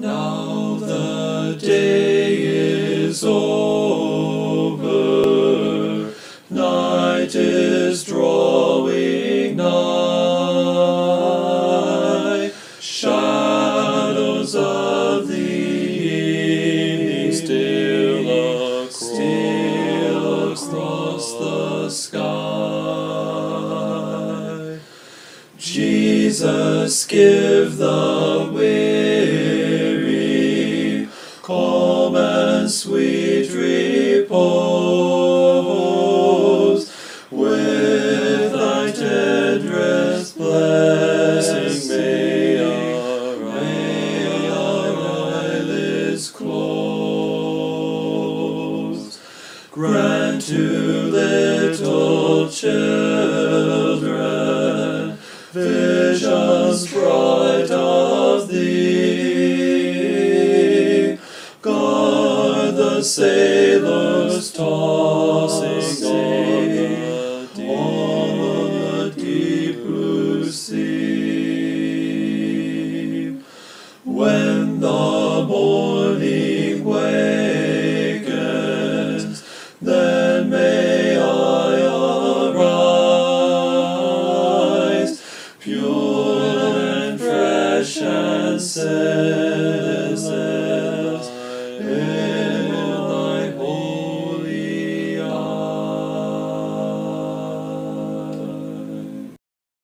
Now the day is over, night is drawing nigh, shadows of the evening still across, still across the sky. Jesus, give the weary and sweet repose. With thy tenderest blessing may our, may our eyelids close. Grant to little children visions the sailors tossing on the, deep, on the deep blue sea. When the morning wakens, then may I arise, pure and fresh and safe.